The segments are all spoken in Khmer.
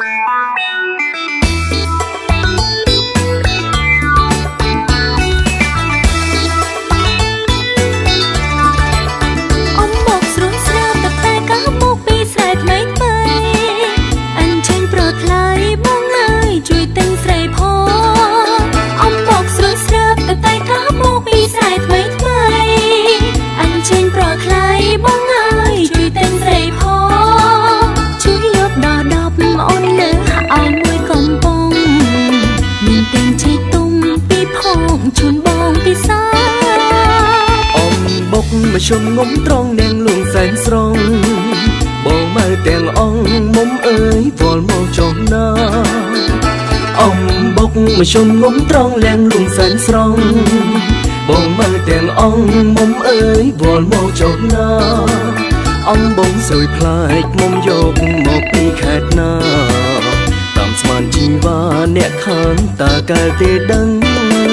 Música ជុំងំត្រង់នាងលួងសែនស្រងបងមើលទាំងអង្គមុំអើយវល់មកចុះណាអំបុកមកជុំងំត្រង់លាងលួងសែនស្រងបងមើលទាំងអង្គមុំអើយវល់មកចុះណាអំបងសួយផ្លែកមុំយកមកពីខេត្តណាតាមស្មានជីវ៉ាអ្នកខាងតាកាលទេដឹង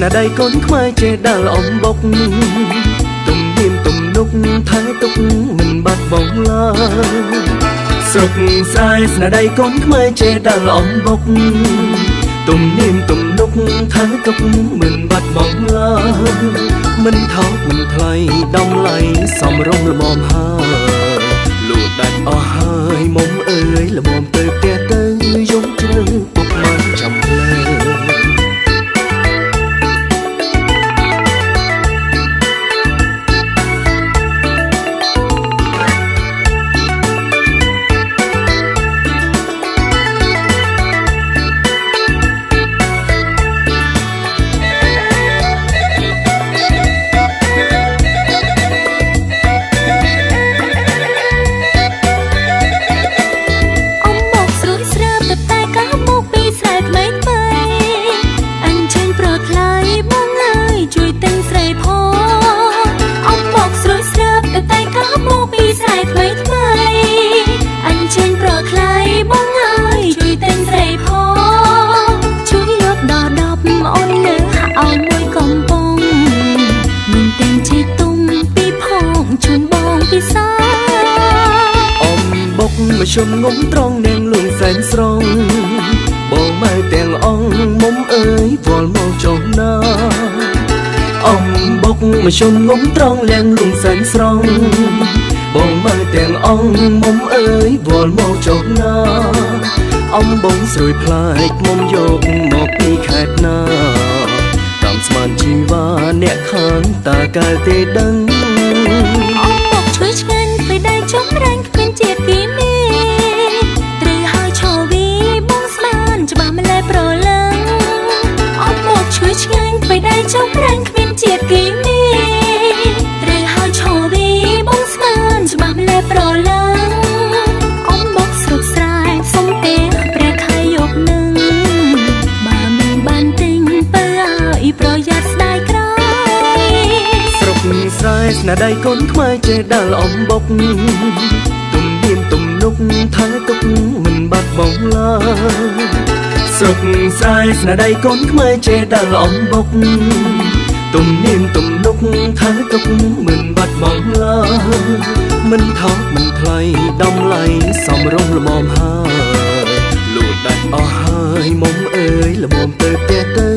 ស្រែស្នាដៃកូនខ្មែរចេះដល់អ៊ំបុកទំនៀមទំនុកថែទុកមិនបាត់បង់ឡើយស្រុកស្រែស្នាដៃកូនខ្មែរចេះដល់អំបុកទំនៀមទំនុកថាទុកមិនបាត់បង់ឡើយមិនថោកមិនថ្លៃដំឡៃសំរុំល្មមហើយលួចដាច់អស់ហើយមុំអើយល្មមទៅផ្ទះ មជុំងំត្រង់នាងលួងសែនស្រងបងម៉ែទាំងអង្គមុំអើយវល់មកចុះណាអំបុកមជុំងំត្រង់លៀងលួងសែនស្រងបងម៉ែទាំង អង្គមុំអើយវល់មកចុះណាអំបងស្រួយផ្លែកមុំយកមកពីខេត្តណាតាមស្មានជីវ៉ាអ្នកខាងតាកាលទេដឹងអំបុកជួយឆ្ងាញ់ពេលដៃចំរាញ់គ្មានជាតិគីមីចុះប្រាំងគ្មានជាតិគីមី ស្រុកស្រែស្នាដៃកូនខ្មែរចេះដល់អ៊ំបុកទំនៀមទំនុកថែទុកមិនបាត់បង់ឡើយស្រុកស្រែស្នាដៃកូនខ្មែរចេះដល់អំបុកទំនៀមទំនុកថាទុកមិនបាត់បង់ឡើយមិនថោកមិនថ្លៃដំឡៃសំរុំល្មមហើយលួចដាច់អស់ហើយមុំអើយល្មមទៅ